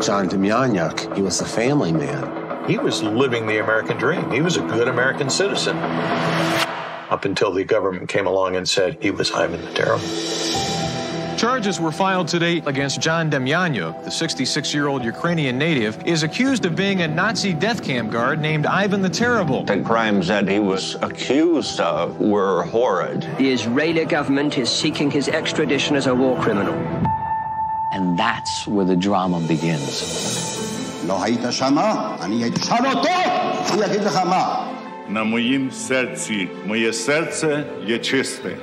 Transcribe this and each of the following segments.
John Demjanjuk, he was a family man. He was living the American dream. He was a good American citizen. Up until the government came along and said he was Ivan the Terrible. Charges were filed today against John Demjanjuk. The 66 year old Ukrainian native is accused of being a Nazi death camp guard named Ivan the Terrible. The crimes that he was accused of were horrid. The Israeli government is seeking his extradition as a war criminal. And that's where the drama begins. На моїм серці, моє серце є чисте.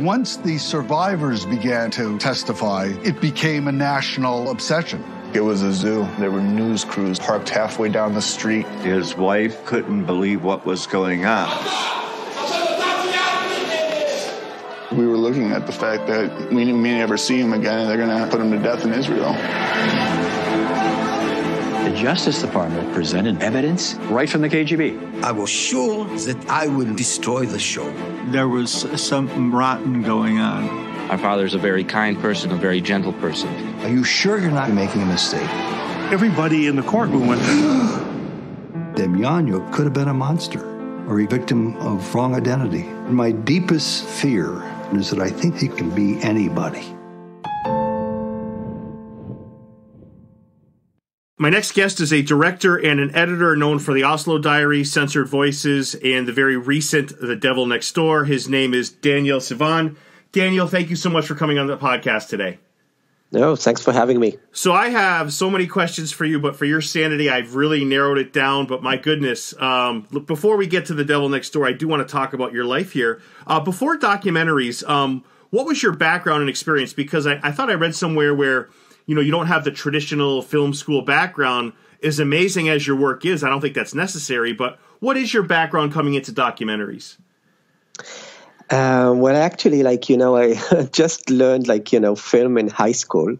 Once the survivors began to testify, it became a national obsession. It was a zoo. There were news crews parked halfway down the street. His wife couldn't believe what was going on. Looking at the fact that we may never see him again and they're going to put him to death in Israel. The Justice Department presented evidence right from the KGB. I was sure that I would destroy the show. There was something rotten going on. My father's a very kind person, a very gentle person. Are you sure you're not making a mistake? Everybody in the courtroom went, Demjanjuk could have been a monster or a victim of wrong identity. My deepest fear is that I think he can be anybody. My next guest is a director and an editor known for the Oslo Diary, Censored Voices, and the very recent The Devil Next Door. His name is Daniel Sivan. Daniel, thank you so much for coming on the podcast today. No, thanks for having me. So I have so many questions for you, but for your sanity, I've really narrowed it down. But my goodness, um, look, before we get to The Devil Next Door, I do want to talk about your life here. Uh, before documentaries, um, what was your background and experience? Because I, I thought I read somewhere where you know you don't have the traditional film school background as amazing as your work is i don't think that's necessary but what is your background coming into documentaries uh, well actually like you know i just learned like you know film in high school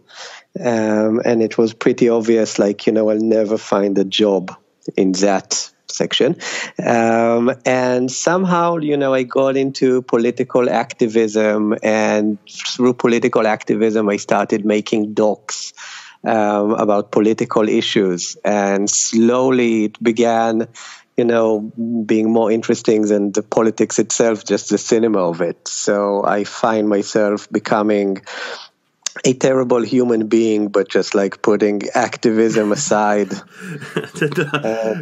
um, and it was pretty obvious like you know i'll never find a job in that section. Um, and somehow, you know, I got into political activism, and through political activism, I started making docs. Um, about political issues, and slowly it began, you know, being more interesting than the politics itself, just the cinema of it. So I find myself becoming a terrible human being, but just like putting activism aside. uh,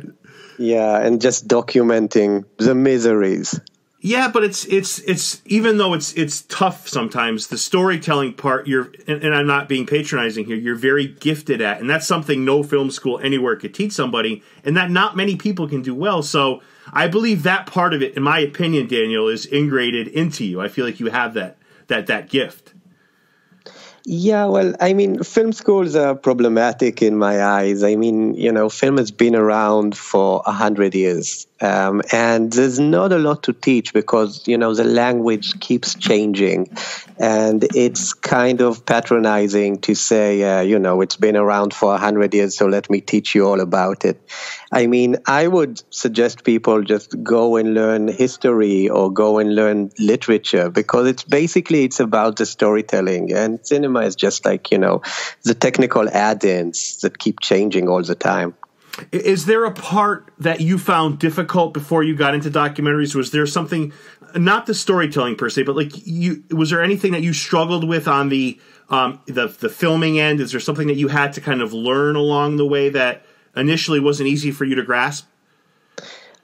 yeah, and just documenting the miseries. Yeah, but it's it's it's even though it's it's tough sometimes. The storytelling part, you're and, and, I'm not being patronizing here. You're very gifted at, and that's something no film school anywhere could teach somebody, and that not many people can do well. So I believe that part of it, in my opinion, Daniel, is ingrained into you. I feel like you have that that that gift. Yeah, well, I mean, film schools are problematic in my eyes. I mean, you know, film has been around for a hundred years, um, and there's not a lot to teach because you know the language keeps changing, and it's kind of patronizing to say, uh, you know, it's been around for a hundred years, so let me teach you all about it. I mean, I would suggest people just go and learn history or go and learn literature because it's basically it's about the storytelling and cinema is just like, you know, the technical add-ins that keep changing all the time. Is there a part that you found difficult before you got into documentaries? Was there something not the storytelling per se, but like you was there anything that you struggled with on the um, the the filming end? Is there something that you had to kind of learn along the way that initially wasn't easy for you to grasp?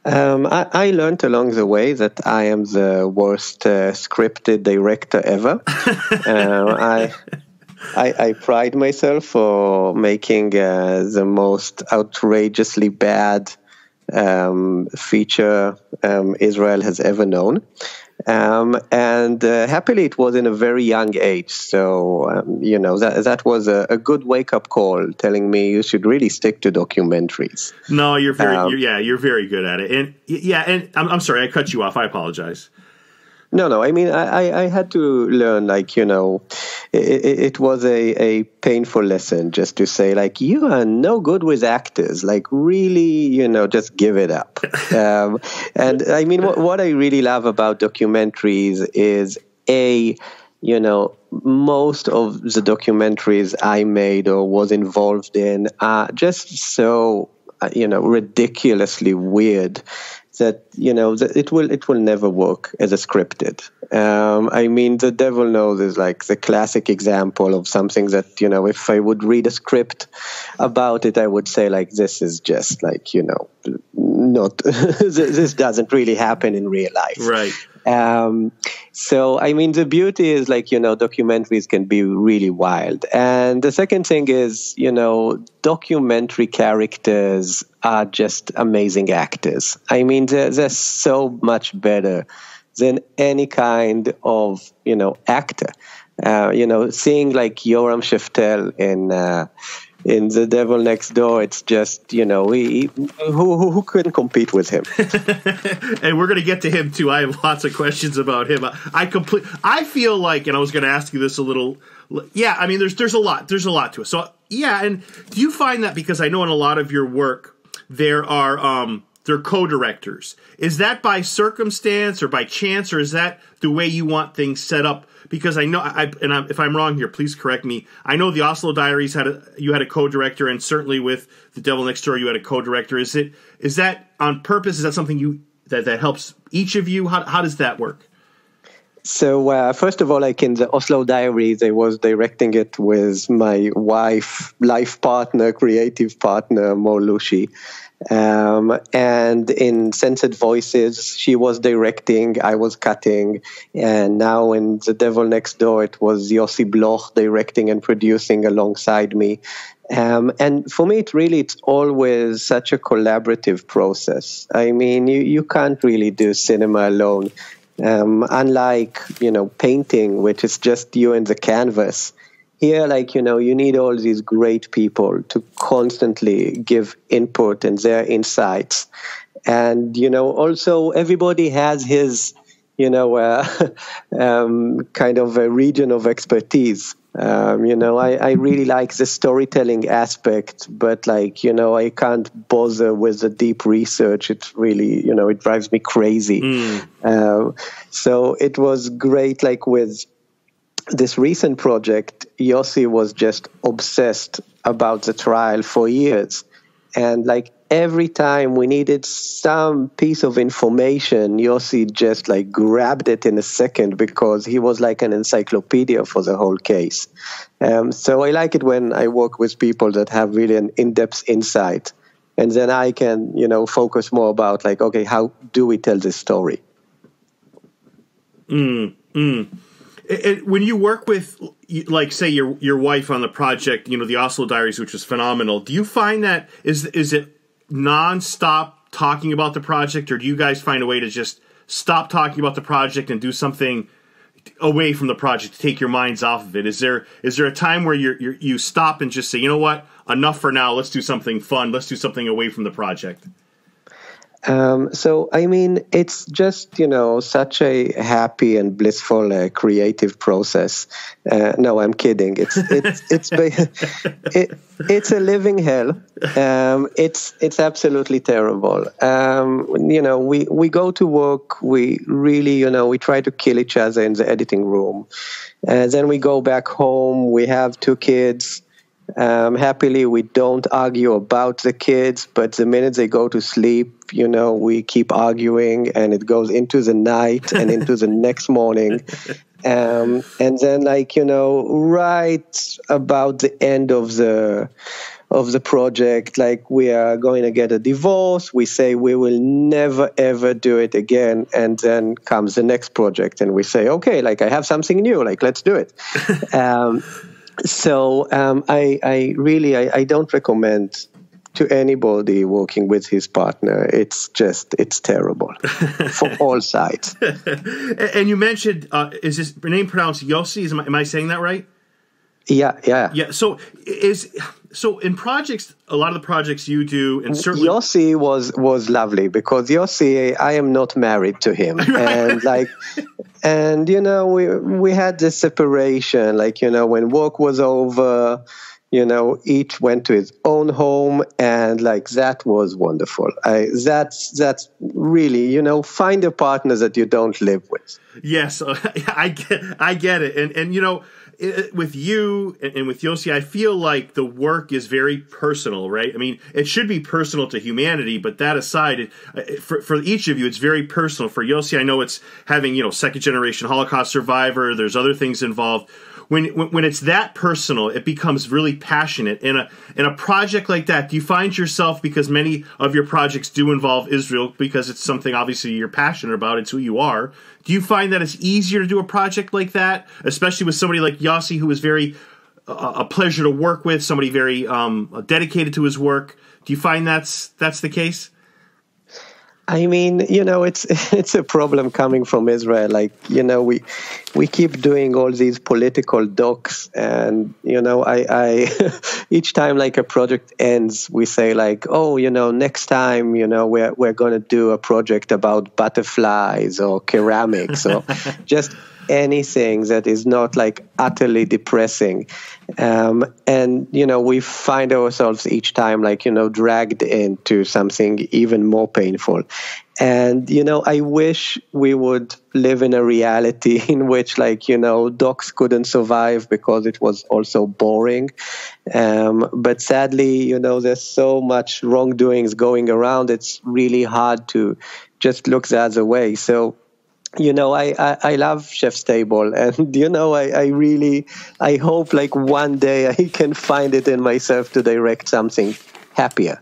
Um, I, I, learned along the way that I am the worst uh, scripted director ever. uh, I, I, I, pride myself for making uh, the most outrageously bad um, feature um, Israel has ever known. Um, and uh, happily, it was in a very young age. So, um, you know, that, that was a, a good wake up call telling me you should really stick to documentaries. No, you're very, um, you're, yeah, you're very good at it. And yeah, and I'm, I'm sorry, I cut you off. I apologize. No, no. I mean, I, I had to learn, like, you know, it, it, was a, a painful lesson just to say, like, you are no good with actors. Like, really, you know, just give it up. um, and I mean, what, what I really love about documentaries is A, you know, most of the documentaries I made or was involved in are just so, uh, you know, ridiculously weird that you know that it will it will never work as a scripted. Um, I mean, the devil knows is like the classic example of something that you know if I would read a script about it, I would say like this is just like you know not this doesn't really happen in real life. Right. Um, so, I mean, the beauty is like, you know, documentaries can be really wild. And the second thing is, you know, documentary characters are just amazing actors. I mean, they're, they're so much better than any kind of, you know, actor. Uh, you know, seeing like Yoram Sheftel in, uh, in The Devil Next Door, it's just you know he, who who couldn't compete with him. and we're going to get to him too. I have lots of questions about him. I complete. I feel like, and I was going to ask you this a little. Yeah, I mean, there's there's a lot there's a lot to it. So yeah, and do you find that because I know in a lot of your work there are um they're co-directors. Is that by circumstance or by chance, or is that the way you want things set up? Because I know I and I'm, if I'm wrong here, please correct me. I know the Oslo Diaries had a you had a co-director, and certainly with the Devil Next Door, you had a co-director. Is it is that on purpose? Is that something you that that helps each of you? How how does that work? So uh, first of all, like in the Oslo Diaries, I was directing it with my wife, life partner, creative partner, Mor Loushy. Um, and in Censored Voices, she was directing, I was cutting. And now in The Devil Next Door, it was Yossi Bloch directing and producing alongside me. Um, and for me, it really, it's always such a collaborative process. I mean, you, you can't really do cinema alone. Um, unlike, you know, painting, which is just you and the canvas here like you know you need all these great people to constantly give input and their insights. And you know also everybody has his you know uh, um, kind of a region of expertise um, you know I, I really like the storytelling aspect but like you know i can't bother with the deep research It really you know it drives me crazy mm. uh, so it was great like with this recent project, Yossi was just obsessed about the trial for years. And like every time we needed some piece of information, Yossi just like grabbed it in a second because he was like an encyclopedia for the whole case. Um, so I like it when I work with people that have really an in-depth insight. And then I can, you know, focus more about like, okay, how do we tell this story? Mm, mm. It, it, when you work with, like, say your your wife on the project, you know, the Oslo Diaries, which was phenomenal. Do you find that is is it nonstop talking about the project, or do you guys find a way to just stop talking about the project and do something away from the project to take your minds off of it? Is there is there a time where you you stop and just say, you know what, enough for now. Let's do something fun. Let's do something away from the project. Um, so, I mean, it's just, you know, such a happy and blissful uh, creative process. Uh, no, I'm kidding. It's, it's, it's, it, it's a living hell. Um, it's, it's absolutely terrible. Um, you know, we, we go to work, we really, you know, we try to kill each other in the editing room. And then we go back home, we have two kids um, happily, we don't argue about the kids, but the minute they go to sleep, you know, we keep arguing and it goes into the night and into the next morning. Um, and then, like, you know, right about the end of the of the project like we are going to get a divorce. We say we will never ever do it again. And then comes the next project and we say okay like i have something new. Like let's do it. Um, so um, I, I really I, I don't recommend to anybody working with his partner. It's just it's terrible for all sides. and you mentioned uh, is this name pronounced Yossi? Is, am, I, am I saying that right? Yeah, yeah, yeah. So is so in projects, a lot of the projects you do, and certainly Yossi was was lovely because Yossi, I am not married to him, and like, and you know, we we had this separation, like you know, when work was over, you know, each went to his own home, and like that was wonderful. I, that's that's really, you know, find a partner that you don't live with. Yes, I get, I get it, and and you know with you and with Yossi, I feel like the work is very personal, right? I mean, it should be personal to humanity, but that aside, uh, it, for, for each of you, it's very personal. For Yossi, I know it's having, you know, second generation Holocaust survivor, there's other things involved. When, when it's that personal, it becomes really passionate. In a in a project like that, do you find yourself because many of your projects do involve Israel because it's something obviously you're passionate about, it's who you are. Do you find that it's easier to do a project like that, especially with somebody like Yossi, who is very uh, a pleasure to work with, somebody very um, dedicated to his work? Do you find that's that's the case? I mean, you know, it's it's a problem coming from Israel. Like, you know, we we keep doing all these political docs, and you know, I, I each time like a project ends, we say like, oh, you know, next time, you know, we're we're going to do a project about butterflies or ceramics or just anything that is not like utterly depressing. Um, and, you know, we find ourselves each time like, you know, dragged into something even more painful. And, you know, I wish we would live in a reality in which, like, you know, docs couldn't survive because it was also boring. Um, but sadly, you know, there's so much wrongdoings going around, it's really hard to just look the other way. So, you know I, I, I love chef's table. And you know I, I really i hope like one day i can find it in myself to direct something happier.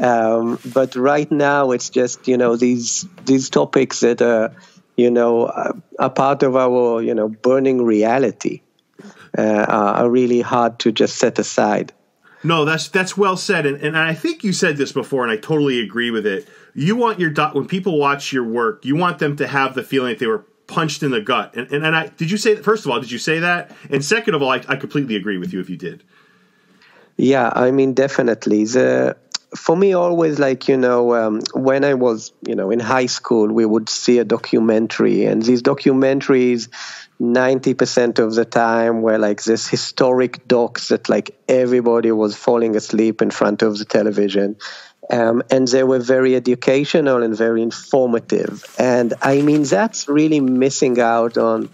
Um, but right now it's just you know these these topics that are you know are part of our you know burning reality uh, are really hard to just set aside. No that's that's well said. And, and i think you said this before and i totally agree with it you want your doc when people watch your work, you want them to have the feeling that they were punched in the gut. And, and, and I did you say that first of all, did you say that? And second of all, I, I completely agree with you if you did. Yeah, I mean, definitely. The for me, always like you know, um, when I was you know in high school, we would see a documentary, and these documentaries. 90% of the time were like this historic docs that like everybody was falling asleep in front of the television um, and they were very educational and very informative. And I mean, that's really missing out on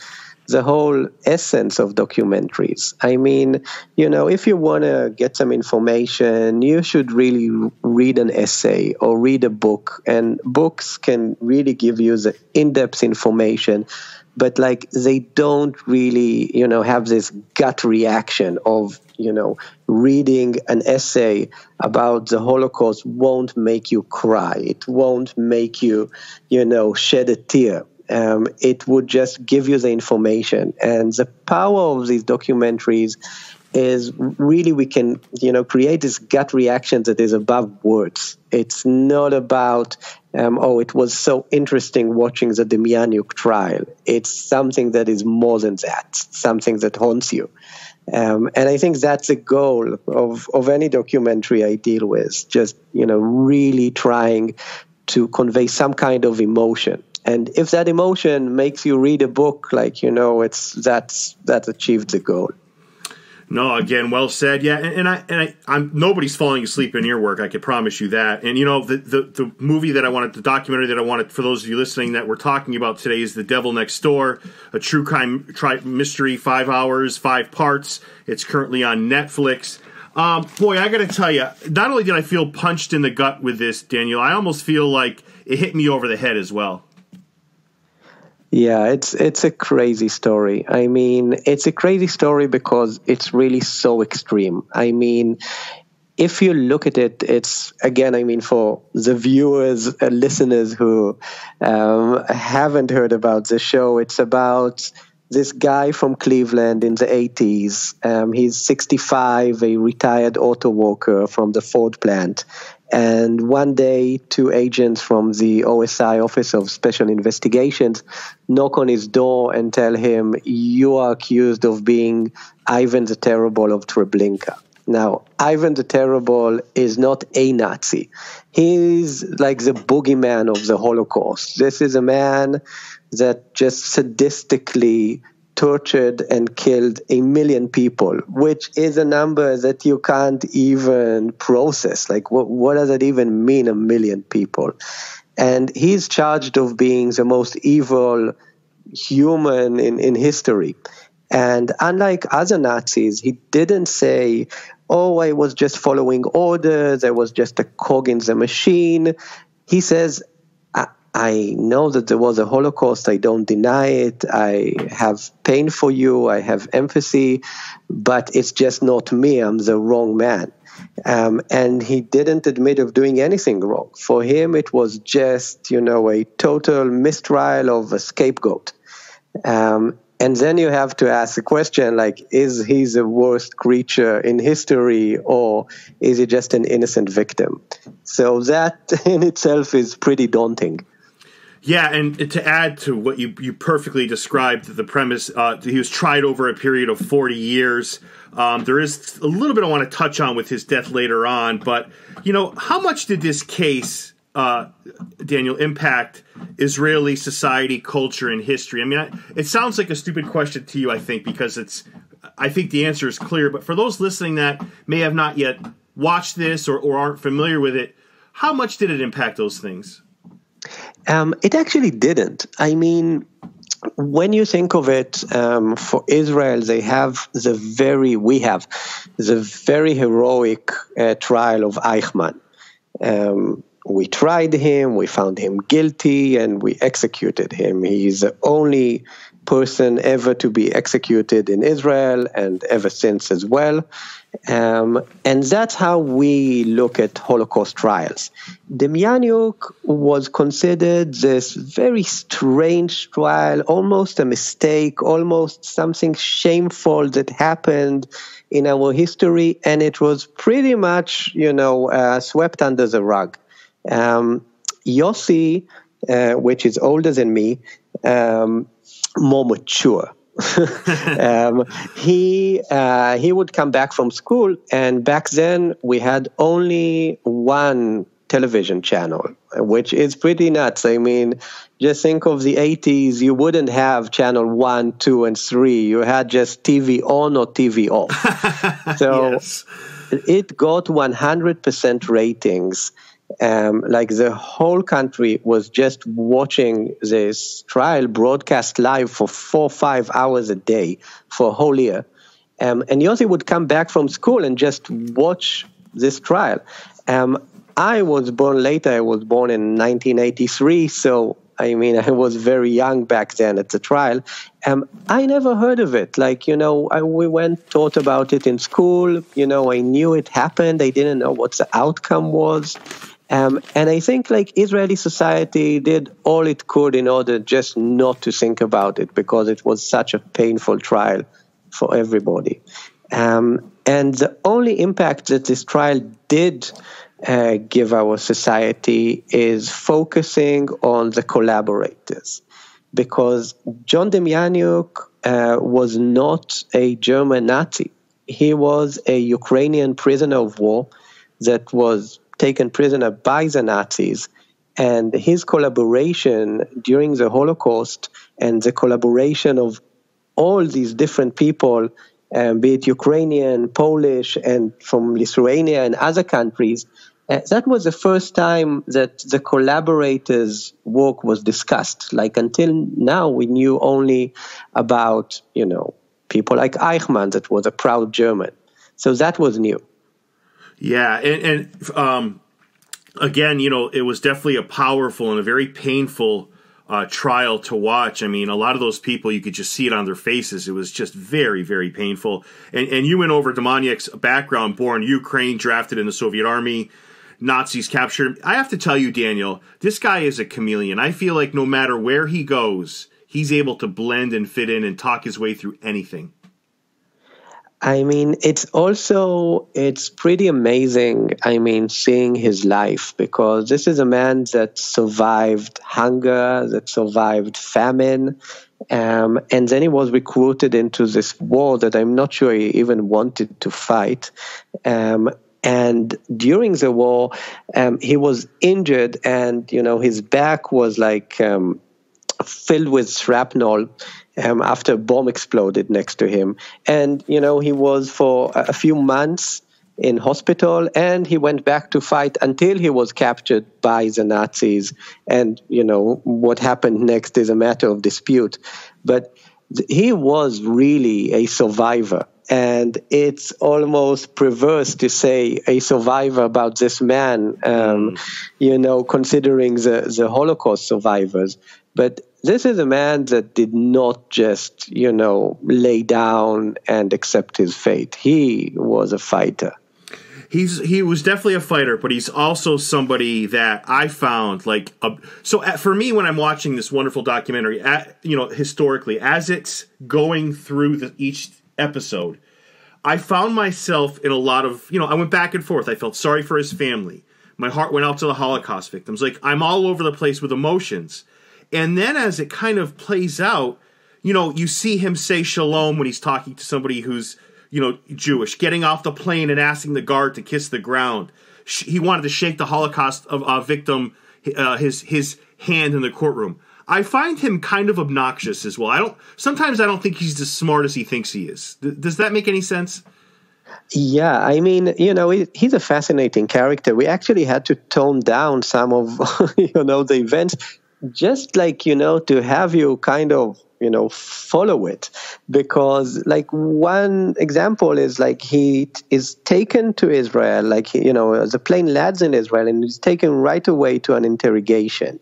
the whole essence of documentaries. I mean, you know, if you want to get some information, you should really read an essay or read a book. And books can really give you the in depth information but like they don't really you know have this gut reaction of you know reading an essay about the holocaust won't make you cry. It won't make you you know shed a tear. Um, it would just give you the information. And the power of these documentaries is really we can you know create this gut reaction that is above words. It's not about um, oh it was so interesting watching the Demjanjuk trial. It's something that is more than that something that haunts you. Um, and I think that's the goal of, of any documentary I deal with just you know really trying to convey some kind of emotion. And if that emotion makes you read a book like you know it's that's that's achieved the goal no, again, well said. Yeah, and, and I and I, I'm nobody's falling asleep in your work. I can promise you that. And you know, the, the the movie that I wanted, the documentary that I wanted for those of you listening that we're talking about today is The Devil Next Door, a true crime tri- mystery, five hours, five parts. It's currently on Netflix. Um, boy, I got to tell you, not only did I feel punched in the gut with this, Daniel, I almost feel like it hit me over the head as well. Yeah, it's it's a crazy story. I mean, it's a crazy story because it's really so extreme. I mean, if you look at it, it's again, I mean, for the viewers and listeners who um, haven't heard about the show, it's about this guy from Cleveland in the 80s. Um, he's 65, a retired auto worker from the Ford plant. And one day, two agents from the OSI Office of Special Investigations knock on his door and tell him, You are accused of being Ivan the Terrible of Treblinka. Now, Ivan the Terrible is not a Nazi. He's like the boogeyman of the Holocaust. This is a man that just sadistically tortured and killed a million people, which is a number that you can't even process. Like, what, what does it even mean, a million people? And he's charged of being the most evil human in, in history. And unlike other Nazis, he didn't say, Oh, I was just following orders, I was just a cog in the machine. He says, I know that there was a Holocaust. I don't deny it. I have pain for you. I have empathy, but it's just not me. I'm the wrong man. Um, and he didn't admit of doing anything wrong. For him, it was just, you know, a total mistrial of a scapegoat. Um, and then you have to ask the question like, is he the worst creature in history or is he just an innocent victim? So that in itself is pretty daunting. Yeah, and to add to what you, you perfectly described, the premise, uh, he was tried over a period of 40 years. Um, there is a little bit I want to touch on with his death later on, but, you know, how much did this case, uh, Daniel, impact Israeli society, culture, and history? I mean, I, it sounds like a stupid question to you, I think, because it's, I think the answer is clear, but for those listening that may have not yet watched this or, or aren't familiar with it, how much did it impact those things? Um, it actually didn't. I mean, when you think of it, um, for Israel, they have the very, we have the very heroic uh, trial of Eichmann. Um, we tried him, we found him guilty, and we executed him. He's the only person ever to be executed in Israel and ever since as well. Um, and that's how we look at Holocaust trials. Demjanjuk was considered this very strange trial, almost a mistake, almost something shameful that happened in our history, and it was pretty much, you know, uh, swept under the rug. Um, Yossi, uh, which is older than me, um, more mature. um, he uh, he would come back from school, and back then we had only one television channel, which is pretty nuts. I mean, just think of the 80s, you wouldn't have channel one, two, and three. You had just TV on or TV off. so yes. it got 100% ratings um, like the whole country was just watching this trial broadcast live for four five hours a day for a whole year um, and Yossi would come back from school and just watch this trial um, I was born later I was born in 1983 so I mean, I was very young back then at the trial. Um, I never heard of it. Like, you know, I, we went, taught about it in school. You know, I knew it happened. I didn't know what the outcome was. Um, and I think like Israeli society did all it could in order just not to think about it because it was such a painful trial for everybody. Um, and the only impact that this trial did uh, give our society is focusing on the collaborators. Because John Demjanjuk uh, was not a German Nazi. He was a Ukrainian prisoner of war that was taken prisoner by the Nazis. And his collaboration during the Holocaust and the collaboration of all these different people, um, be it Ukrainian, Polish, and from Lithuania and other countries, uh, that was the first time that the collaborators' work was discussed. Like until now, we knew only about, you know, people like Eichmann, that was a proud German. So that was new. Yeah, and, and um, again, you know, it was definitely a powerful and a very painful uh, trial to watch. I mean, a lot of those people, you could just see it on their faces. It was just very, very painful. And, and you went over Demjanjuk's background, born Ukraine, drafted in the Soviet Army. Nazis captured him. I have to tell you, Daniel, this guy is a chameleon. I feel like no matter where he goes, he's able to blend and fit in and talk his way through anything. I mean, it's also it's pretty amazing. I mean, seeing his life because this is a man that survived hunger, that survived famine, um, and then he was recruited into this war that I'm not sure he even wanted to fight. Um, and during the war, um, he was injured, and you know his back was like um, filled with shrapnel um, after a bomb exploded next to him. And, you know, he was for a few months in hospital and he went back to fight until he was captured by the Nazis. And, you know, what happened next is a matter of dispute. But he was really a survivor. And it's almost perverse to say a survivor about this man, um, you know, considering the, the Holocaust survivors. But this is a man that did not just, you know, lay down and accept his fate. He was a fighter he's he was definitely a fighter, but he's also somebody that I found like a, so at, for me when I'm watching this wonderful documentary, at, you know, historically as it's going through the, each episode, I found myself in a lot of you know I went back and forth. I felt sorry for his family. My heart went out to the Holocaust victims. Like I'm all over the place with emotions, and then as it kind of plays out, you know, you see him say shalom when he's talking to somebody who's you know, Jewish, getting off the plane and asking the guard to kiss the ground. He wanted to shake the Holocaust of uh, victim uh, his his hand in the courtroom. I find him kind of obnoxious as well. I don't. Sometimes I don't think he's as smart as he thinks he is. Does that make any sense? Yeah, I mean, you know, he's a fascinating character. We actually had to tone down some of, you know, the events, just like you know, to have you kind of you know follow it. Because like one example is like he is taken to israel like you know the plane lands in israel and is taken right away to an interrogation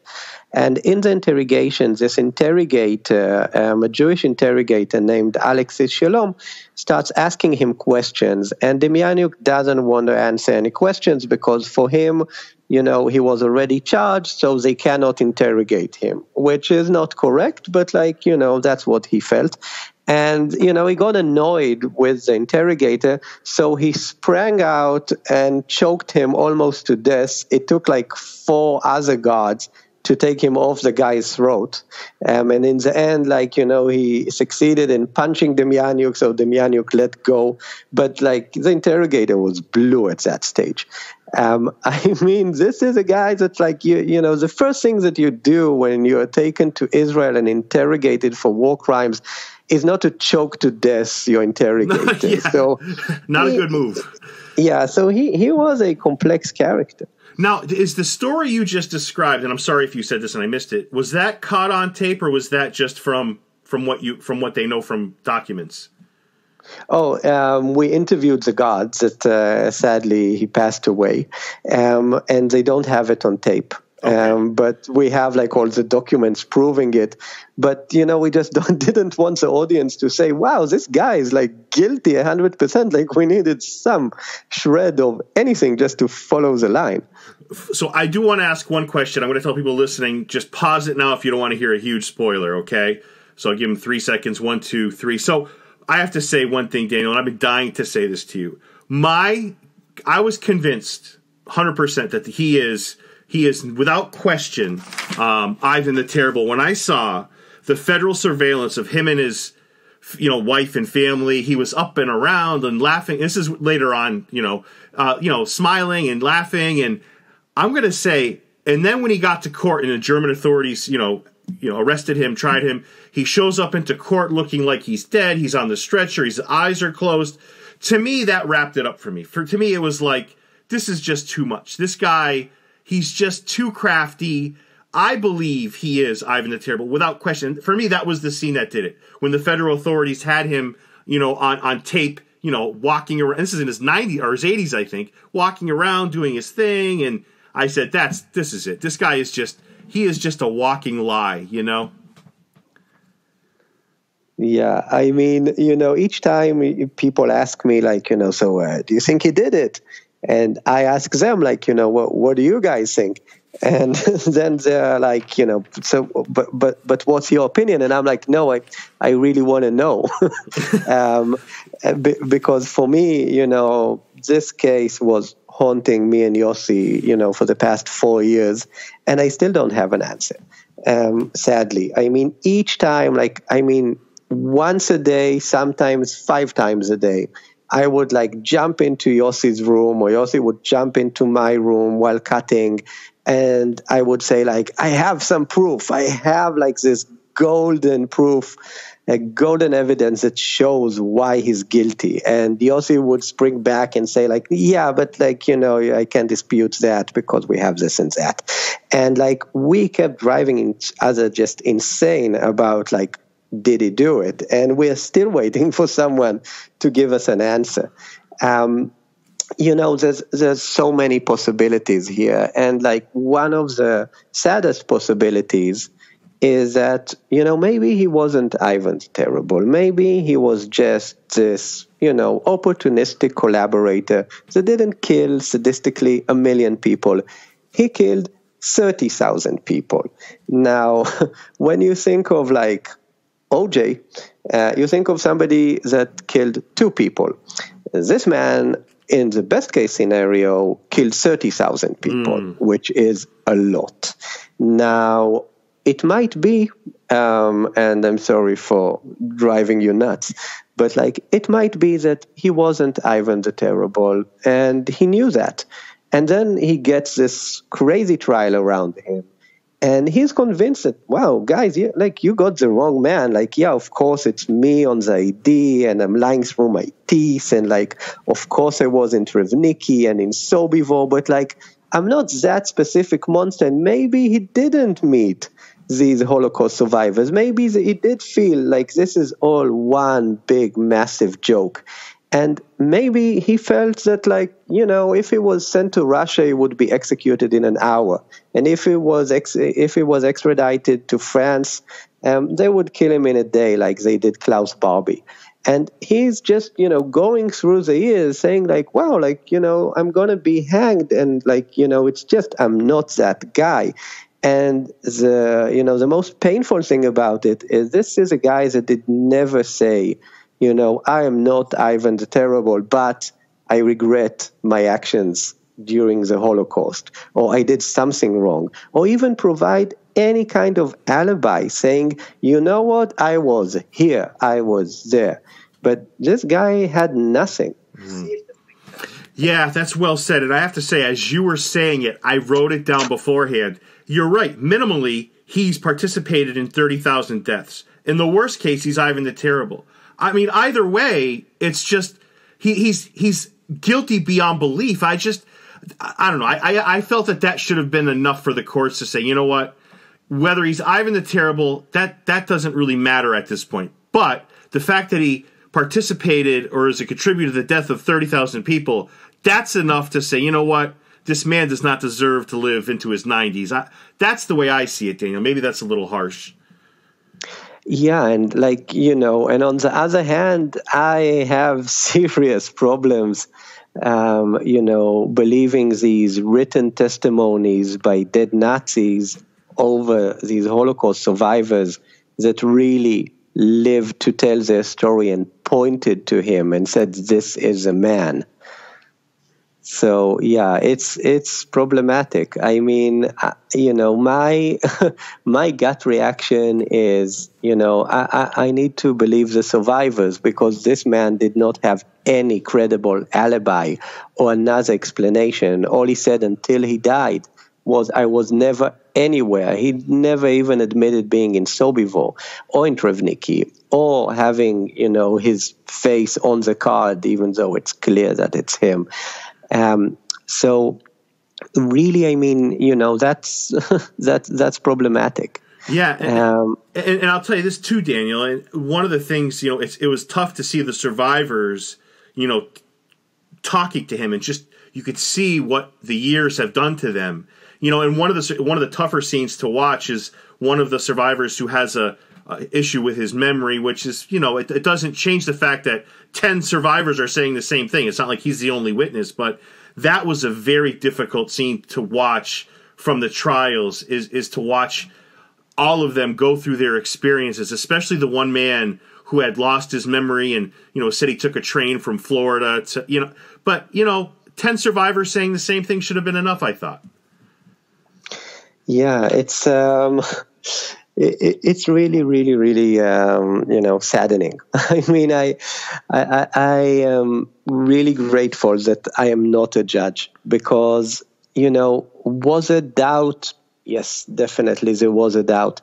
and in the interrogation, this interrogator, um, a Jewish interrogator named Alexis Shalom, starts asking him questions. And Demjanjuk doesn't want to answer any questions because for him, you know, he was already charged, so they cannot interrogate him, which is not correct, but like, you know, that's what he felt. And, you know, he got annoyed with the interrogator, so he sprang out and choked him almost to death. It took like four other guards to take him off the guy's throat. Um, and in the end, like, you know, he succeeded in punching Demjanjuk, so Demjanjuk let go. But like the interrogator was blue at that stage. Um, I mean, this is a guy that's like, you, you know, the first thing that you do when you're taken to Israel and interrogated for war crimes is not to choke to death your interrogator. yeah. So not he, a good move. Yeah, so he, he was a complex character. Now, is the story you just described, and I'm sorry if you said this and I missed it, was that caught on tape or was that just from from what you from what they know from documents? Oh, um, we interviewed the guards that uh, sadly he passed away, um, and they don't have it on tape. Okay. Um, but we have like all the documents proving it. But you know, we just didn't want the audience to say, "Wow, this guy is like guilty hundred percent." Like we needed some shred of anything just to follow the line. So I do want to ask one question. I'm going to tell people listening, just pause it now if you don't want to hear a huge spoiler. Okay, so I'll give them three seconds. One, two, three. So I have to say one thing, Daniel, and I've been dying to say this to you. My, I was convinced 100% that he is he is without question um, Ivan the Terrible. When I saw the federal surveillance of him and his you know wife and family, he was up and around and laughing. This is later on, you know, uh, you know, smiling and laughing, and I'm going to say, and then when he got to court and the German authorities, you know, you know, arrested him, tried him, he shows up into court looking like he's dead. He's on the stretcher. His eyes are closed. To me, that wrapped it up for me. For to me, it was like this is just too much. This guy He's just too crafty. I believe he is Ivan the Terrible without question. For me, that was the scene that did it. When the federal authorities had him, you know, on, on tape, you know, walking around. This is in his 90s or his 80s, I think, walking around doing his thing. And I said, that's, this is it. This guy is just, he is just a walking lie, you know? Yeah, I mean, you know, each time people ask me, like, you know, so uh, do you think he did it? And I ask them like, you know, what what do you guys think? And then they're like, you know, so but but but what's your opinion? And I'm like, no, I I really want to know, um, because for me, you know, this case was haunting me and Yossi, you know, for the past four years, and I still don't have an answer. Um, sadly, I mean, each time, like, I mean, once a day, sometimes five times a day I would like jump into Yossi's room or Yossi would jump into my room while cutting and I would say like I have some proof. I have like this golden proof, a golden evidence that shows why he's guilty. And Yossi would spring back and say like, yeah, but like you know I can't dispute that because we have this and that. And like we kept driving each other just insane about like did he do it? And we're still waiting for someone to give us an answer. Um, you know there's there's so many possibilities here and like one of the saddest possibilities is that you know maybe he wasn't Ivan terrible maybe he was just this you know opportunistic collaborator that didn't kill statistically a million people he killed 30,000 people now when you think of like OJ uh, you think of somebody that killed two people this man in the best case scenario, killed 30,000 people, mm. which is a lot. Now, it might be, um, and I'm sorry for driving you nuts, but like it might be that he wasn't Ivan the Terrible, and he knew that. And then he gets this crazy trial around him and he's convinced that wow guys you, like you got the wrong man. Like yeah of course it's me on the id and i'm lying through my teeth. And like of course i was in Trawniki and in sobibor but like i'm not that specific monster. And maybe he didn't meet these holocaust survivors. Maybe he did feel like this is all one big massive joke and maybe he felt that, like, you know, if he was sent to Russia, he would be executed in an hour. And if he was, ex- if he was extradited to France, um, they would kill him in a day, like they did Klaus Barbie. And he's just, you know, going through the years saying, like, wow, like, you know, I'm going to be hanged. And, like, you know, it's just, I'm not that guy. And the, you know, the most painful thing about it is this is a guy that did never say, you know, I am not Ivan the Terrible, but I regret my actions during the Holocaust, or I did something wrong, or even provide any kind of alibi saying, you know what, I was here, I was there. But this guy had nothing. Mm. Yeah, that's well said. And I have to say, as you were saying it, I wrote it down beforehand. You're right. Minimally, he's participated in 30,000 deaths. In the worst case, he's Ivan the Terrible. I mean, either way, it's just he, he's he's guilty beyond belief. I just I don't know. I, I, I felt that that should have been enough for the courts to say, you know what, whether he's Ivan the Terrible, that that doesn't really matter at this point. But the fact that he participated or is a contributor to the death of thirty thousand people, that's enough to say, you know what, this man does not deserve to live into his nineties. That's the way I see it, Daniel. Maybe that's a little harsh. Yeah, and like, you know, and on the other hand, I have serious problems, um, you know, believing these written testimonies by dead Nazis over these Holocaust survivors that really lived to tell their story and pointed to him and said, This is a man. So yeah, it's it's problematic. I mean, you know, my my gut reaction is, you know, I, I, I need to believe the survivors because this man did not have any credible alibi or another explanation. All he said until he died was, "I was never anywhere." He never even admitted being in Sobibor or in Trawniki or having, you know, his face on the card, even though it's clear that it's him. Um, so really, I mean, you know, that's that that's problematic. Yeah, and, um, and, and, I'll tell you this too, Daniel. And one of the things, you know, it was tough to see the survivors, you know, talking to him, and just you could see what the years have done to them. You know, and one of the one of the tougher scenes to watch is one of the survivors who has a, a issue with his memory, which is, you know, it, it doesn't change the fact that 10 survivors are saying the same thing. It's not like he's the only witness, but that was a very difficult scene to watch from the trials is is to watch all of them go through their experiences, especially the one man who had lost his memory and you know said he took a train from Florida to you know but you know 10 survivors saying the same thing should have been enough I thought. Yeah, it's um it, it's really, really, really, um, you know, saddening. I mean, I, I, I am really grateful that I am not a judge because, you know, was a doubt? Yes, definitely there was a doubt.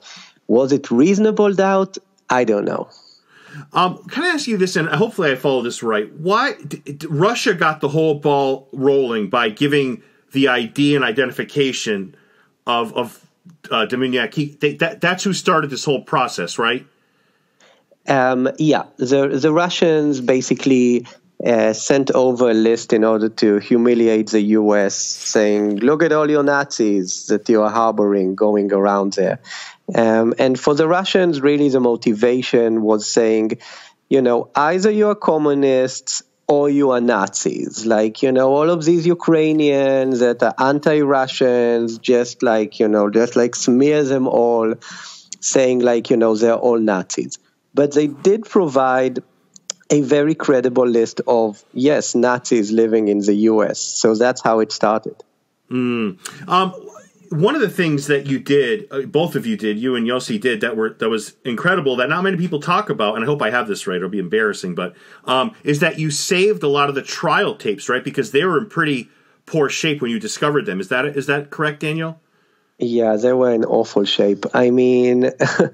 Was it reasonable doubt? I don't know. Um, can I ask you this, and hopefully I follow this right? Why d- d- Russia got the whole ball rolling by giving the ID and identification of of uh, Demjanjuk? He, they, that, that's who started this whole process, right? Um, yeah, the the Russians basically uh, sent over a list in order to humiliate the U.S., saying, "Look at all your Nazis that you are harboring going around there." Um, and for the Russians, really, the motivation was saying, you know, either you are communists or you are Nazis. Like, you know, all of these Ukrainians that are anti Russians, just like, you know, just like smear them all, saying, like, you know, they're all Nazis. But they did provide a very credible list of, yes, Nazis living in the US. So that's how it started. Mm. Um, one of the things that you did, uh, both of you did, you and Yossi did that were that was incredible that not many people talk about, and I hope I have this right. It'll be embarrassing, but um, is that you saved a lot of the trial tapes, right? Because they were in pretty poor shape when you discovered them. Is that is that correct, Daniel? Yeah, they were in awful shape. I mean,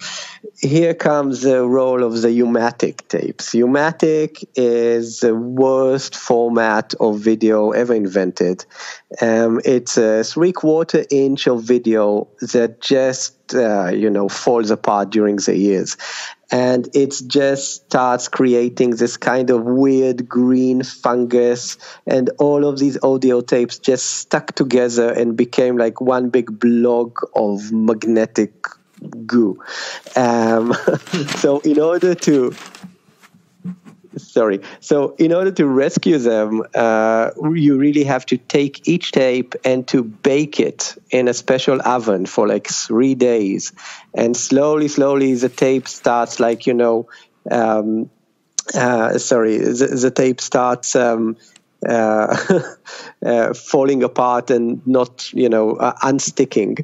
here comes the role of the U-matic tapes. U-matic is the worst format of video ever invented. Um, it's a three-quarter inch of video that just, uh, you know, falls apart during the years. And it just starts creating this kind of weird green fungus and all of these audio tapes just stuck together and became like one big block of magnetic goo. Um, so in order to sorry. So in order to rescue them, uh, you really have to take each tape and to bake it in a special oven for like three days, and slowly, slowly the tape starts like you know. Um, uh, sorry, the, the, tape starts um, uh, uh, falling apart and not, you know, uh, unsticking.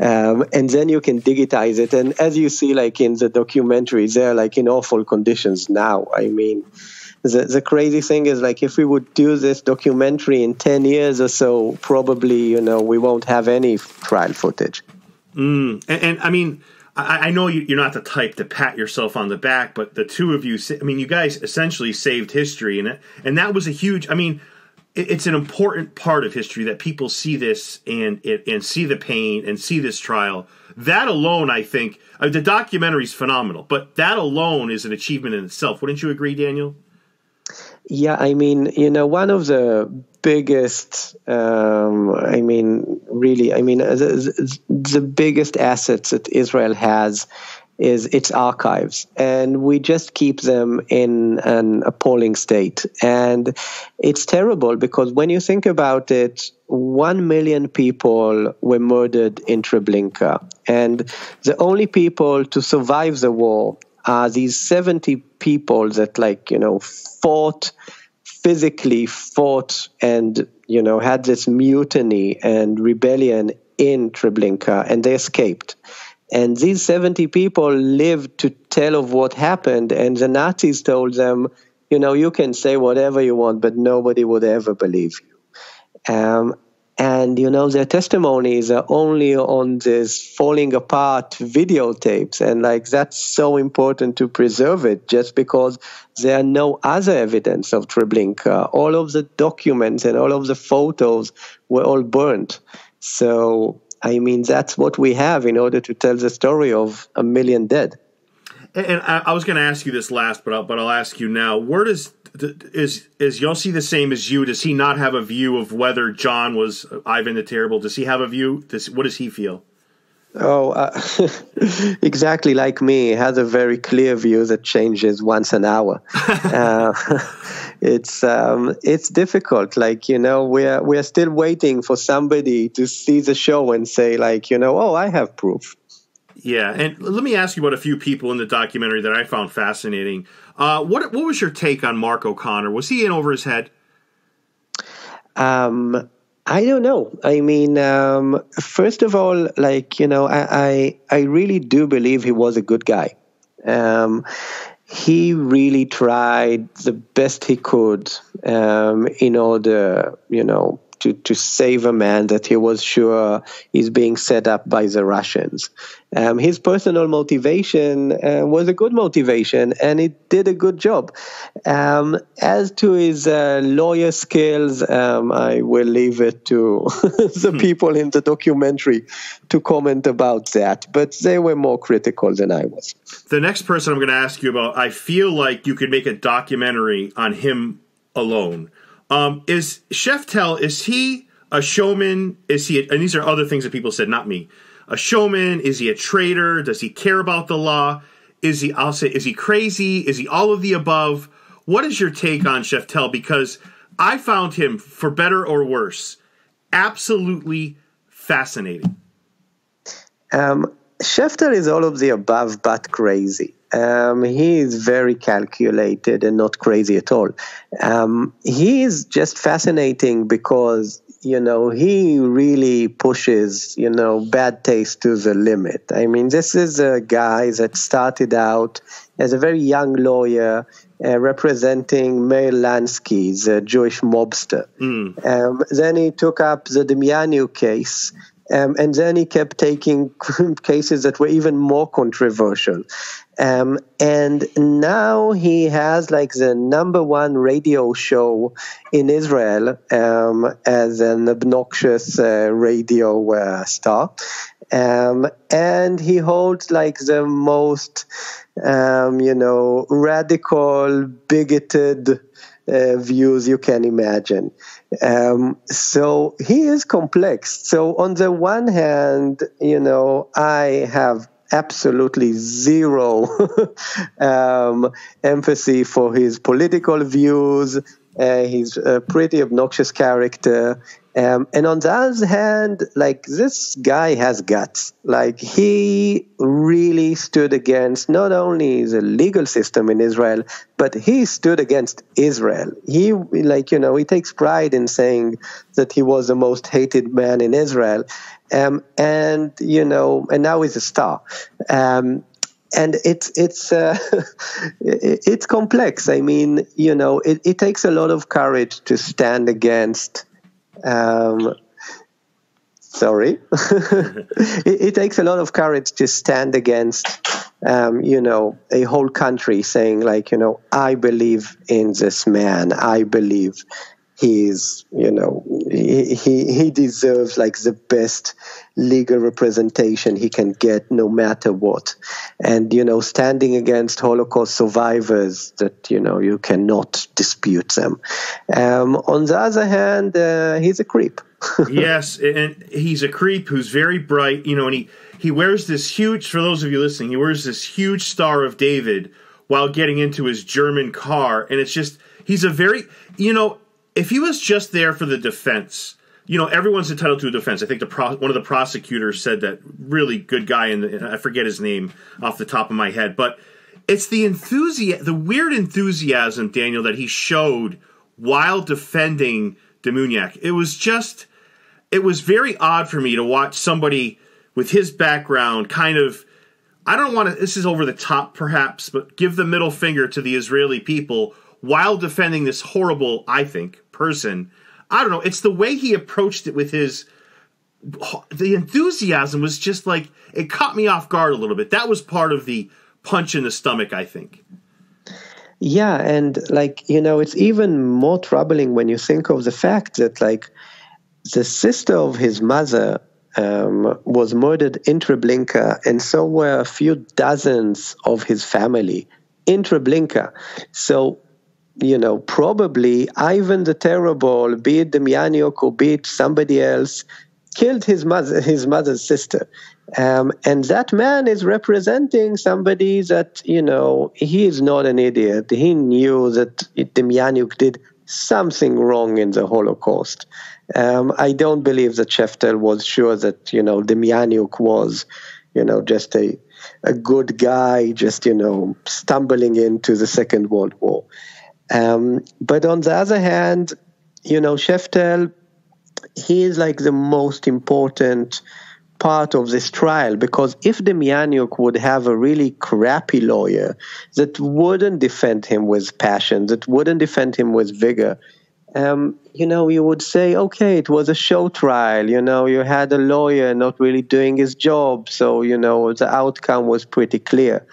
Um, and then you can digitize it. And as you see, like in the documentary, they're like in awful conditions now. I mean, the, the crazy thing is like if we would do this documentary in 10 years or so, probably, you know, we won't have any trial footage. Mm. And, and I mean, I, I know you, are not the type to pat yourself on the back, but the two of you, I mean, you guys essentially saved history, and and that was a huge. I mean, it's an important part of history that people see this and and see the pain and see this trial. That alone, I think, uh, the documentary is phenomenal, but that alone is an achievement in itself. Wouldn't you agree, Daniel? Yeah, I mean, you know, one of the biggest, um, I mean, really, I mean, the, the biggest assets that Israel has is its archives. And we just keep them in an appalling state. And it's terrible because when you think about it 1 million people were murdered in Treblinka. And the only people to survive the war are these 70 people that like you know fought physically fought and you know had this mutiny and rebellion in Treblinka and they escaped. And these 70 people lived to tell of what happened and the Nazis told them, you know, you can say whatever you want, but nobody would ever believe you. Um, and you know their testimonies are only on this falling apart videotapes and like that's so important to preserve it just because there are no other evidence of Treblinka. All of the documents and all of the photos were all burnt. So I mean that's what we have in order to tell the story of a million dead. And I was going to ask you this last, but I'll, but I'll ask you now. Where does is is Yossi the same as you? Does he not have a view of whether John was Ivan the Terrible? Does he have a view? Does, what does he feel? Oh, uh, exactly like me. He has a very clear view that changes once an hour. uh, it's um, it's difficult. Like you know, we're we're still waiting for somebody to see the show and say like you know, oh, I have proof. Yeah, and let me ask you about a few people in the documentary that I found fascinating. Uh, what what was your take on Mark O'Connor? Was he in over his head? Um, I don't know. I mean, um, first of all, like you know, I, I, I really do believe he was a good guy. Um, he really tried the best he could um, in order, you know, to, to save a man that he was sure is being set up by the Russians. Um, his personal motivation uh, was a good motivation, and it did a good job. Um, as to his uh, lawyer skills, um, I will leave it to the hmm. people in the documentary to comment about that. But they were more critical than I was. The next person I'm going to ask you about, I feel like you could make a documentary on him alone. Um, is Sheftel? Is he a showman? Is he? A, and these are other things that people said, not me a showman? Is he a traitor? Does he care about the law? Is he, I'll say, is he crazy? Is he all of the above? What is your take on Sheftel? Because I found him, for better or worse, absolutely fascinating. Um, Sheftel is all of the above but crazy. Um, he is very calculated and not crazy at all. Um, he is just fascinating because you know, he really pushes, you know, bad taste to the limit. I mean, this is a guy that started out as a very young lawyer uh, representing Meyer Lansky, the Jewish mobster. Mm. Um, then he took up the Demjanjuk case. Um, and then he kept taking cases that were even more controversial. Um, and now he has like the number one radio show in Israel um, as an obnoxious uh, radio uh, star. Um, and he holds like the most, um, you know, radical, bigoted uh, views you can imagine. Um, so he is complex. So on the one hand, you know, I have absolutely zero um, empathy for his political views. Uh, he's a pretty obnoxious character. Um, and on the other hand, like this guy has guts. Like he really stood against not only the legal system in Israel, but he stood against Israel. He, like, you know, he takes pride in saying that he was the most hated man in Israel. Um, and you know, and now he's a star. Um, and it's it's uh, it's complex. I mean, you know, it, it, takes a lot of courage to stand against. Um, sorry, it, it, takes a lot of courage to stand against, um, you know, a whole country saying like, you know, I believe in this man. I believe he's you know he, he he deserves like the best legal representation he can get no matter what. And you know standing against holocaust survivors that you know you cannot dispute them. Um, on the other hand uh, he's a creep. Yes and he's a creep who's very bright you know and he he wears this huge for those of you listening he wears this huge star of david while getting into his german car and it's just he's a very you know if he was just there for the defense, you know, everyone's entitled to a defense. I think the pro- one of the prosecutors said that really good guy, and I forget his name off the top of my head, but it's the enthusiasm, the weird enthusiasm, Daniel, that he showed while defending Demjanjuk. It was just, it was very odd for me to watch somebody with his background kind of. I don't want to. This is over the top, perhaps, but give the middle finger to the Israeli people while defending this horrible, I think, person. I don't know. It's the way he approached it with his the enthusiasm was just like it caught me off guard a little bit. That was part of the punch in the stomach, I think. Yeah, and like you know, it's even more troubling when you think of the fact that like the sister of his mother um, was murdered in Treblinka, and so were a few dozens of his family in Treblinka. So you know, probably Ivan the Terrible, be it Demjanjuk or be it somebody else, killed his mother, his mother's sister. Um, and that man is representing somebody that, you know, he is not an idiot. He knew that Demjanjuk did something wrong in the Holocaust. Um, I don't believe that Sheftel was sure that, you know, Demjanjuk was, you know, just a, a good guy, just, you know, stumbling into the Second World War. Um, but on the other hand, you know, Sheftel, he is like the most important part of this trial because if Demjanjuk would have a really crappy lawyer that wouldn't defend him with passion, that wouldn't defend him with vigor, um, you know, you would say, okay, it was a show trial. You know, you had a lawyer not really doing his job, so you know the outcome was pretty clear.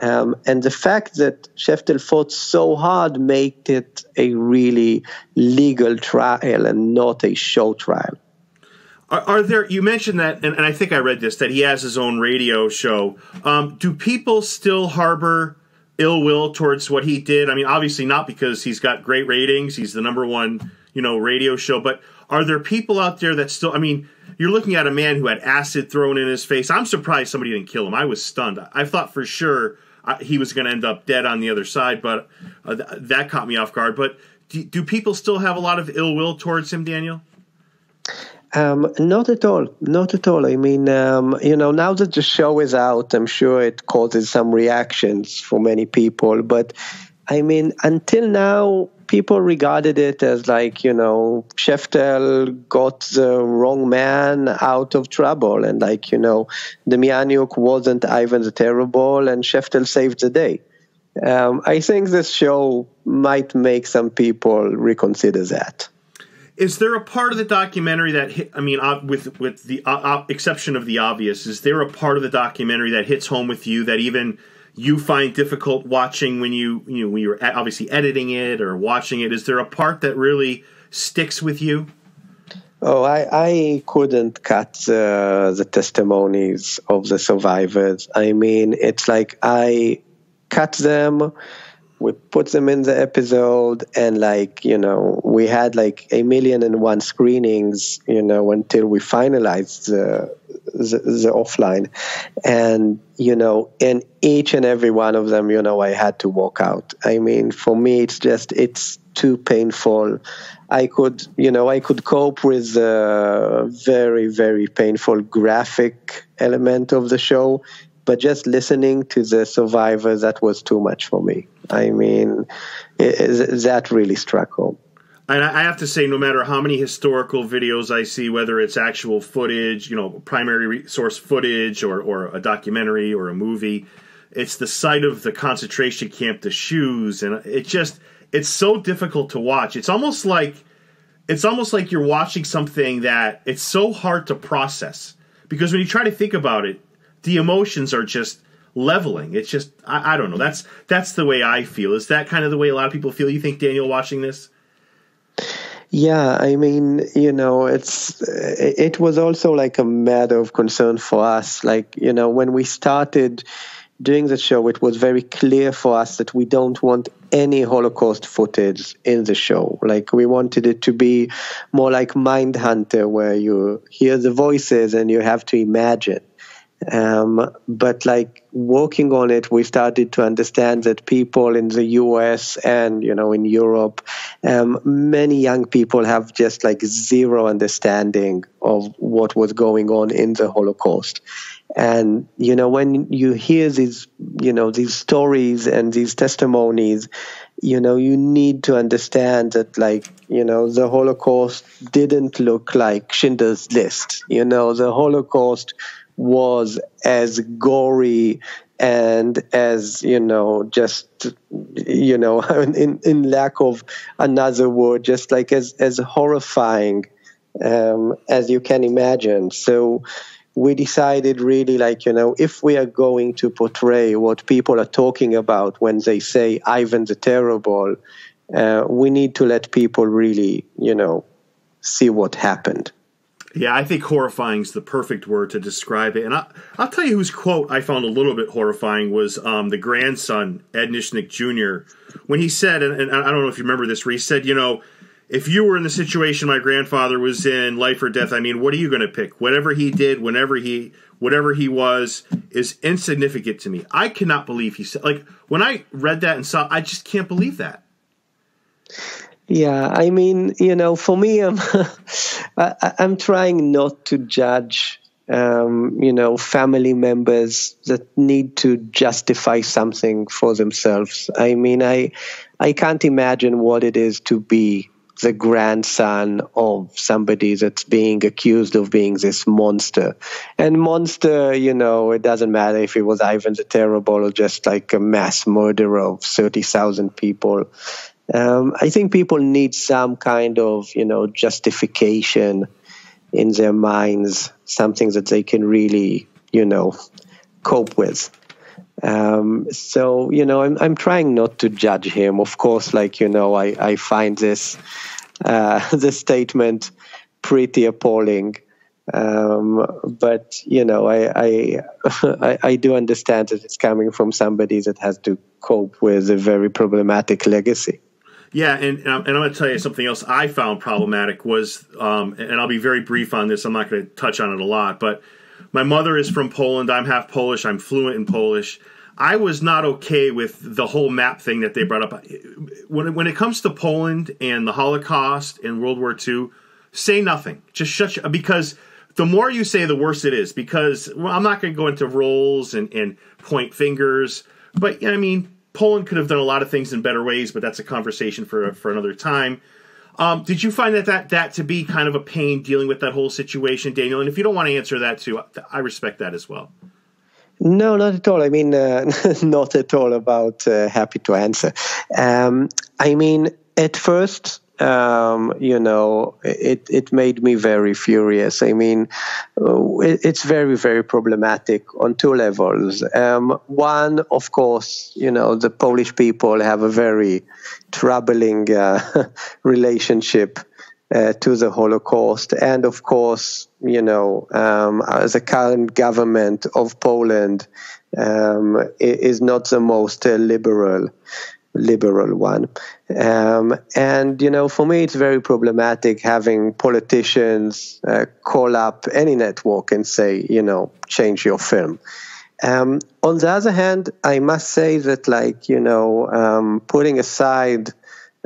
Um, and the fact that Sheftel fought so hard made it a really legal trial and not a show trial. Are, are there? You mentioned that, and, and, I think I read this that he has his own radio show. Um, do people still harbor ill will towards what he did? I mean, obviously not because he's got great ratings. He's the number one, you know, radio show. But are there people out there that still? I mean, you're looking at a man who had acid thrown in his face. I'm surprised somebody didn't kill him. I was stunned. I thought for sure uh, he was going to end up dead on the other side, but uh, th- that caught me off guard. But do, do people still have a lot of ill will towards him, Daniel? Um, not at all. Not at all. I mean, um, you know, now that the show is out, I'm sure it causes some reactions for many people. But I mean, until now, people regarded it as like, you know, Sheftel got the wrong man out of trouble. And like, you know, Demjanjuk wasn't Ivan the Terrible and Sheftel saved the day. Um, I think this show might make some people reconsider that. Is there a part of the documentary that hit, I mean, with with the uh, uh, exception of the obvious, is there a part of the documentary that hits home with you that even you find difficult watching when you you know when you're obviously editing it or watching it? Is there a part that really sticks with you? Oh, I, I couldn't cut uh, the testimonies of the survivors. I mean, it's like I cut them we put them in the episode and like you know we had like a million and one screenings you know until we finalized the, the, the offline. And you know in each and every one of them you know i had to walk out. I mean for me it's just it's too painful. I could you know i could cope with the very very painful graphic element of the show but just listening to the survivors that was too much for me i mean it, that really struck home and I have to say, no matter how many historical videos I see, whether it's actual footage, you know, primary source footage, or, or a documentary or a movie, it's the sight of the concentration camp, the shoes, and it just it's so difficult to watch. It's almost like it's almost like you're watching something that it's so hard to process because when you try to think about it, the emotions are just leveling. It's just I, I, don't know. That's that's the way I feel. Is that kind of the way a lot of people feel? You think Daniel watching this? Yeah, I mean, you know, it's it was also like a matter of concern for us. Like, you know, when we started doing the show, it was very clear for us that we don't want any Holocaust footage in the show. Like we wanted it to be more like Mindhunter, where you hear the voices and you have to imagine. Um, but like working on it, we started to understand that people in the US and, you know, in Europe, um, many young people have just like zero understanding of what was going on in the Holocaust. And, you know, when you hear these, you know, these stories and these testimonies, you know, you need to understand that, like, you know, the Holocaust didn't look like Schindler's List. You know, the Holocaust was as gory and as you know just you know in, in lack of another word just like as as horrifying um, as you can imagine. So we decided really like you know if we are going to portray what people are talking about when they say ivan the terrible uh, we need to let people really you know see what happened yeah, I think horrifying is the perfect word to describe it. And I, will tell you whose quote I found a little bit horrifying was um, the grandson, Ed Nishnic Jr., when he said, and, and, I don't know if you remember this, where he said, you know, if you were in the situation my grandfather was in, life or death, I mean, what are you going to pick? Whatever he did, whenever he, whatever he was, is insignificant to me. I cannot believe he said, like, when I read that and saw, I just can't believe that. Yeah, I mean, you know, for me, I'm I, am trying not to judge, um, you know, family members that need to justify something for themselves. I mean, I I can't imagine what it is to be the grandson of somebody that's being accused of being this monster. And monster, you know, it doesn't matter if it was Ivan the Terrible or just like a mass murderer of 30,000 people Um, I think people need some kind of, you know, justification in their minds, something that they can really, you know, cope with. Um, so, you know, I'm, I'm trying not to judge him. Of course, like, you know, I, I find this, uh, the statement pretty appalling. Um, but you know, I, I, I do understand that it's coming from somebody that has to cope with a very problematic legacy. Yeah, and and I'm, going to tell you something else I found problematic was, um, and I'll be very brief on this. I'm not going to touch on it a lot, but my mother is from Poland. I'm half Polish. I'm fluent in Polish. I was not okay with the whole map thing that they brought up. When when it comes to Poland and the Holocaust and World War II, say nothing. Just shut because the more you say, the worse it is. Because well, I'm not going to go into roles and, and point fingers, but I mean, Poland could have done a lot of things in better ways, but that's a conversation for for another time. Um, did you find that, that that to be kind of a pain dealing with that whole situation, Daniel? And if you don't want to answer that too, I respect that as well. No, not at all. I mean, uh, not at all about uh, happy to answer. Um, I mean, at first, um, you know, it, it made me very furious. I mean, uh, it, it's very, very problematic on two levels. Um, one, of course, you know, the Polish people have a very troubling uh, relationship uh, to the Holocaust. And of course, you know, um, the current government of Poland um, is not the most uh, liberal liberal one. Um, and, you know, for me, it's very problematic having politicians uh, call up any network and say, you know, change your film. Um, on the other hand, I must say that, like, you know, um, putting aside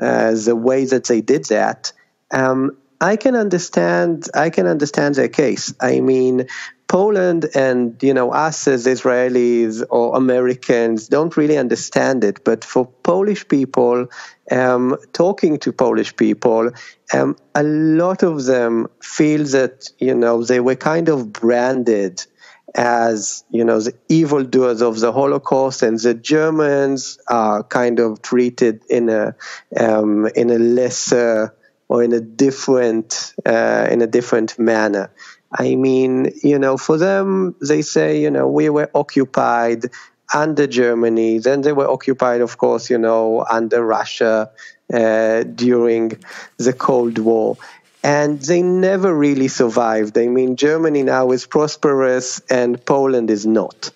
uh, the way that they did that, um, I can understand. I can understand their case. I mean, Poland and you know us as Israelis or Americans don't really understand it, but for Polish people, um, talking to Polish people, um, a lot of them feel that you know they were kind of branded as you know the evildoers of the Holocaust, and the Germans are kind of treated in a um, in a lesser or in a different uh, in a different manner. I mean, you know, for them, they say, you know, we were occupied under Germany. Then they were occupied, of course, you know, under Russia uh, during the Cold War. And they never really survived. I mean, Germany now is prosperous and Poland is not.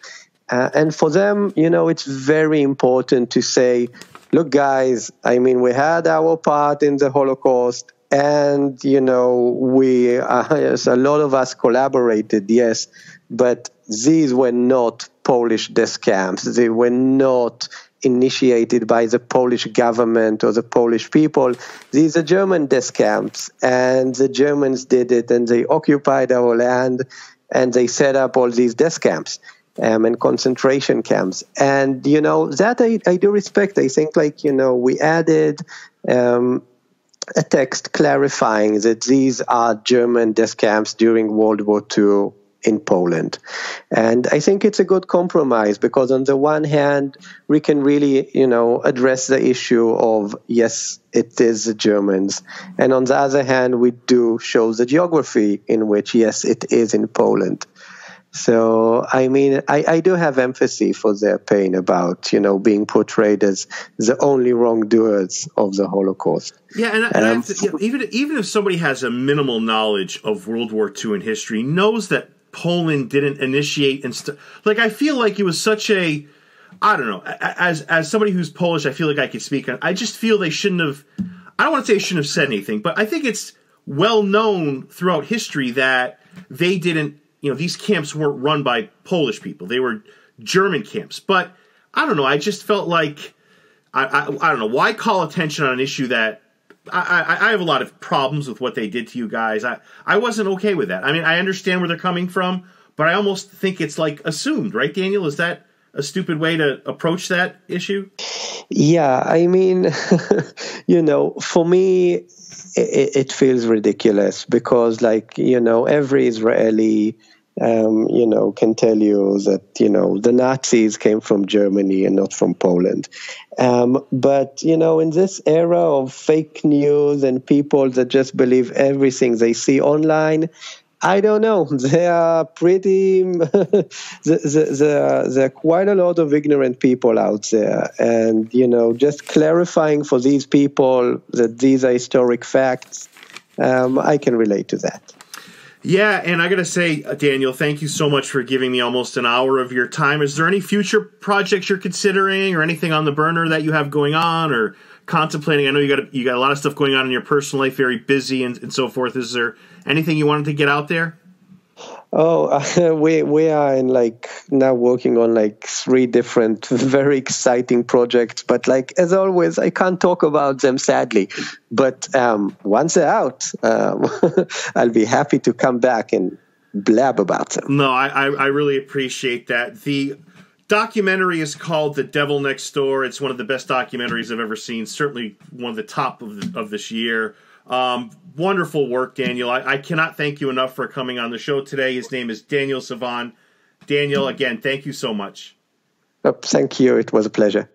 Uh, and for them, you know, it's very important to say, look, guys, I mean, we had our part in the Holocaust and you know we uh, yes, a lot of us collaborated yes but these were not polish death camps. They were not initiated by the polish government or the polish people. These are german death camps and the germans did it and they occupied our land and they set up all these death camps um, and concentration camps. And you know that I, I do respect. I think like you know we added um, a text clarifying that these are German death camps during World War II in Poland. And I think it's a good compromise because on the one hand, we can really, you know, address the issue of yes, it is the Germans. And on the other hand, we do show the geography in which yes, it is in Poland. So, I mean, I, I do have empathy for their pain about, you know, being portrayed as the only wrongdoers of the Holocaust. Yeah, and, and um, to, know, even even if somebody has a minimal knowledge of World War II in history, knows that Poland didn't initiate and st- like I feel like it was such a I don't know. As as somebody who's Polish, I feel like I could speak. I just feel they shouldn't have. I don't want to say they shouldn't have said anything, but I think it's well known throughout history that they didn't you know, these camps weren't run by Polish people; they were German camps. But I don't know. I just felt like I, I, I don't know why call attention on an issue that I, I, I, have a lot of problems with what they did to you guys. I, I wasn't okay with that. I mean, I understand where they're coming from, but I almost think it's like assumed, right, Daniel? Is that a stupid way to approach that issue? Yeah, I mean, you know, for me, it, it, feels ridiculous because, like, you know, every Israeli um, you know, can tell you that, you know, the Nazis came from Germany and not from Poland. Um, but, you know, in this era of fake news and people that just believe everything they see online, I don't know. They are pretty. there, there are quite a lot of ignorant people out there, and you know, just clarifying for these people that these are historic facts. Um, I can relate to that. Yeah, and I got to say, uh, Daniel, thank you so much for giving me almost an hour of your time. Is there any future projects you're considering, or anything on the burner that you have going on, or contemplating? I know you got you got a lot of stuff going on in your personal life, very busy and, and so forth. Is there anything you wanted to get out there? Oh, we we are in like now working on like three different very exciting projects, but like as always, I can't talk about them sadly. But um, once they're out, um, I'll be happy to come back and blab about them. No, I, I I really appreciate that. The documentary is called The Devil Next Door. It's one of the best documentaries I've ever seen. Certainly one of the top of the, of this year. Um, wonderful work, Daniel. I, I, cannot thank you enough for coming on the show today. His name is Daniel Sivan. Daniel, again, thank you so much. Oh, thank you. It was a pleasure.